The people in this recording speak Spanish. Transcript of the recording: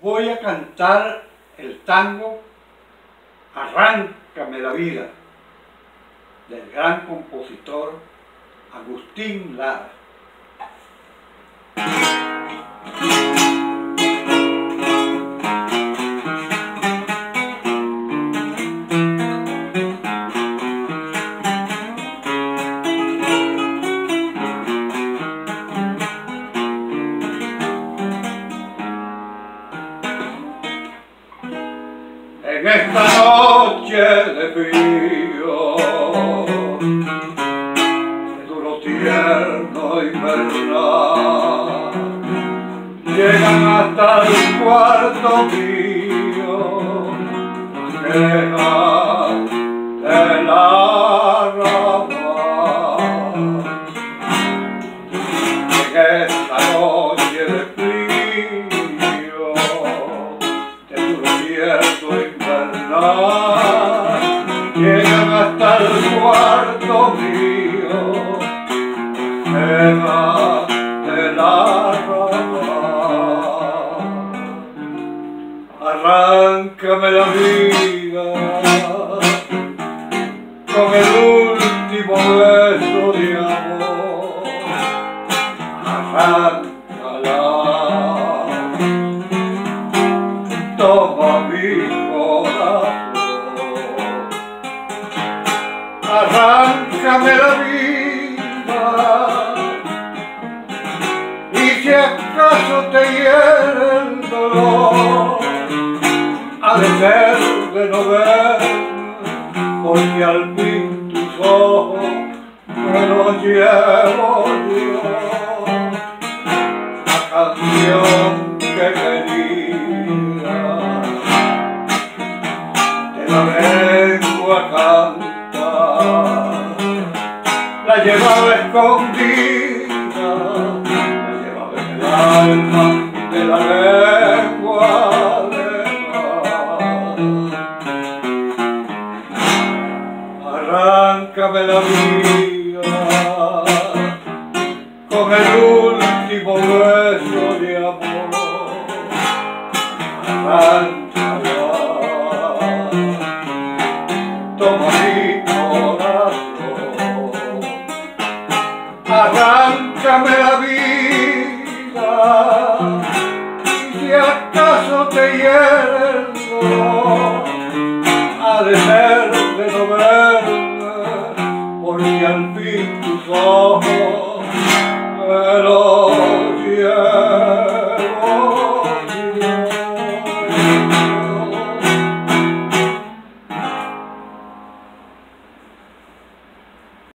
voy a cantar el tango Arráncame la vida del gran compositor Agustín Lara. En esta noche de frío, de duro tierno y verdad, llegan hasta el cuarto mío, Arráncame la vida con el arráncame la vida. Y si acaso te hiere el dolor, ha de ser de no ver, porque al fin tus ojos me los llevo yo, la canción que quería te la vengo a cantar la llevaba escondida en el alma de la lengua arráncame la vida con el último beso de amor. Arráncala. Toma arráncame la vida y si acaso te dolor